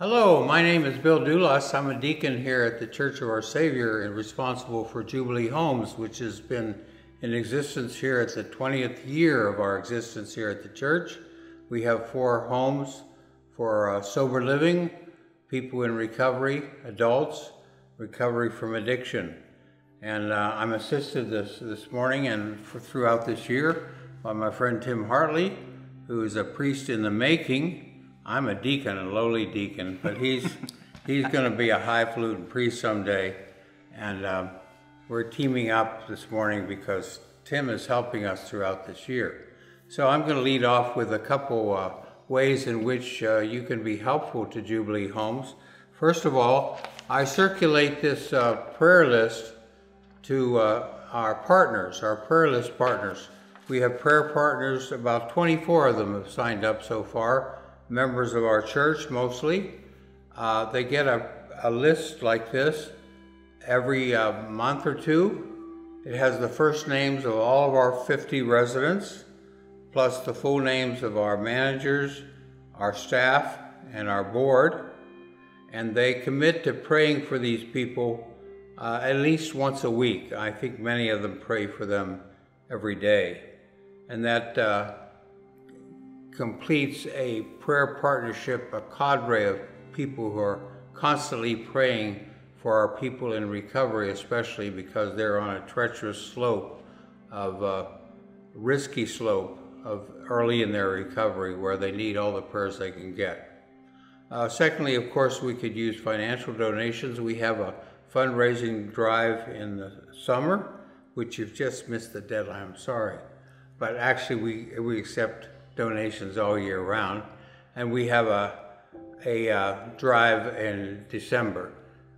Hello, my name is Bill Doulos. I'm a deacon here at the Church of Our Savior and responsible for Jubilee Homes, which has been in existence here at the 20th year of our existence here at the church. We have four homes for uh, sober living, people in recovery, adults, recovery from addiction. And uh, I'm assisted this, this morning and for, throughout this year by my friend Tim Hartley, who is a priest in the making I'm a deacon, a lowly deacon, but he's he's going to be a highfalutin priest someday, and um, we're teaming up this morning because Tim is helping us throughout this year. So I'm going to lead off with a couple uh, ways in which uh, you can be helpful to Jubilee Homes. First of all, I circulate this uh, prayer list to uh, our partners, our prayer list partners. We have prayer partners, about 24 of them have signed up so far members of our church mostly. Uh, they get a, a list like this every uh, month or two. It has the first names of all of our 50 residents, plus the full names of our managers, our staff, and our board. And they commit to praying for these people uh, at least once a week. I think many of them pray for them every day. And that uh, completes a prayer partnership, a cadre of people who are constantly praying for our people in recovery, especially because they're on a treacherous slope of uh, risky slope of early in their recovery where they need all the prayers they can get. Uh, secondly, of course, we could use financial donations. We have a fundraising drive in the summer, which you've just missed the deadline, I'm sorry. But actually, we, we accept donations all year round. And we have a, a uh, drive in December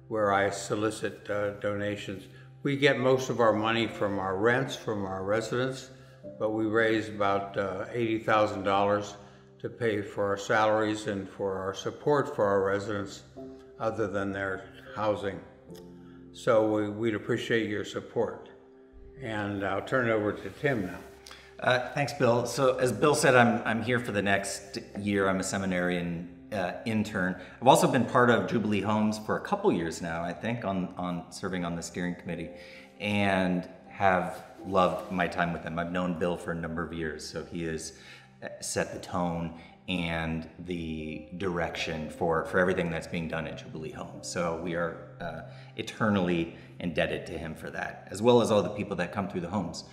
where I solicit uh, donations. We get most of our money from our rents, from our residents, but we raise about uh, $80,000 to pay for our salaries and for our support for our residents other than their housing. So we, would appreciate your support. And I'll turn it over to Tim now. Uh, thanks, Bill. So, as Bill said, I'm, I'm here for the next year. I'm a seminarian uh, intern. I've also been part of Jubilee Homes for a couple years now, I think, on, on serving on the steering committee, and have loved my time with them. I've known Bill for a number of years, so he has uh, set the tone and the direction for, for everything that's being done at Jubilee Homes. So we are uh, eternally indebted to him for that, as well as all the people that come through the homes.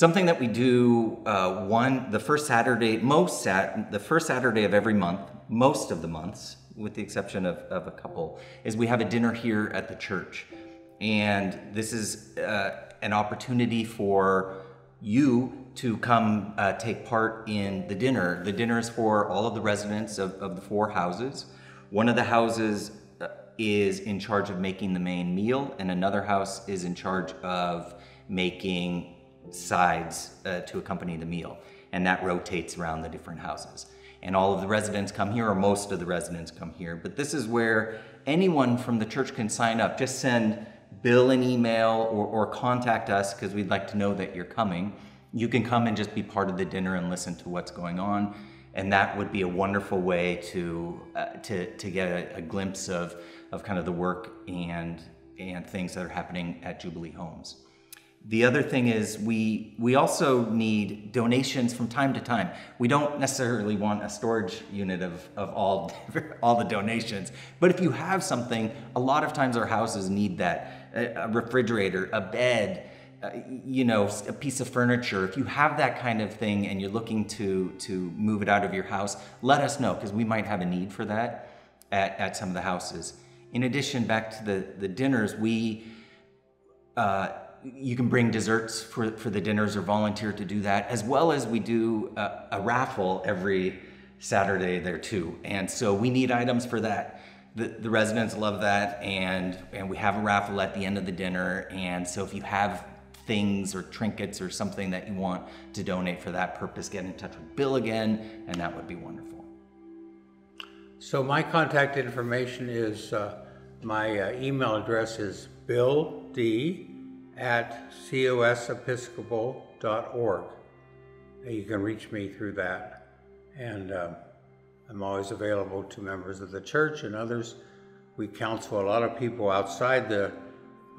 Something that we do uh, one, the first Saturday, most sat, the first Saturday of every month, most of the months, with the exception of, of a couple, is we have a dinner here at the church. And this is uh, an opportunity for you to come uh, take part in the dinner. The dinner is for all of the residents of, of the four houses. One of the houses uh, is in charge of making the main meal, and another house is in charge of making sides uh, to accompany the meal, and that rotates around the different houses. And all of the residents come here, or most of the residents come here. But this is where anyone from the church can sign up. Just send Bill an email or, or contact us because we'd like to know that you're coming. You can come and just be part of the dinner and listen to what's going on. And that would be a wonderful way to, uh, to, to get a, a glimpse of, of kind of the work and, and things that are happening at Jubilee Homes. The other thing is we we also need donations from time to time. We don't necessarily want a storage unit of, of all all the donations, but if you have something, a lot of times our houses need that a, refrigerator, a bed, uh, you know, a piece of furniture. If you have that kind of thing and you're looking to to move it out of your house, let us know because we might have a need for that at, at some of the houses. In addition, back to the the dinners, we. Uh, you can bring desserts for, for the dinners or volunteer to do that, as well as we do a, a, raffle every Saturday there too. And so we need items for that. The, the residents love that, and, and we have a raffle at the end of the dinner. And so if you have things or trinkets or something that you want to donate for that purpose, get in touch with Bill again, and that would be wonderful. So my contact information is, uh, my uh, email address is bill d at cosepiscopal.org. You can reach me through that. And uh, I'm always available to members of the church and others. We counsel a lot of people outside the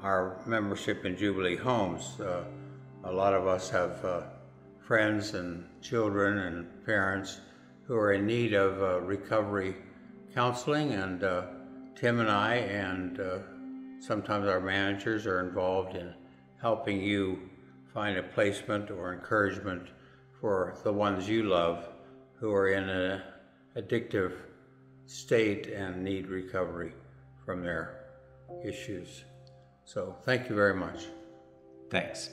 our membership in Jubilee Homes. Uh, a lot of us have uh, friends and children and parents who are in need of uh, recovery counseling, and uh, Tim and I, and uh, sometimes our managers, are involved in helping you find a placement or encouragement for the ones you love who are in an addictive state and need recovery from their issues. So, thank you very much. Thanks.